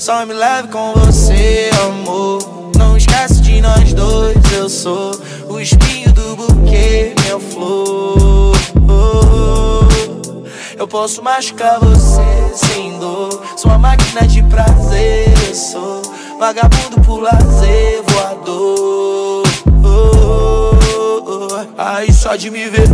Só me leve com você, amor. Não esquece de nós dois, eu sou o espinho do buquê, minha flor. Eu posso machucar você sem dor. Sou uma máquina de prazer, eu sou vagabundo por lazer, voador. Ai, ah, só de me ver.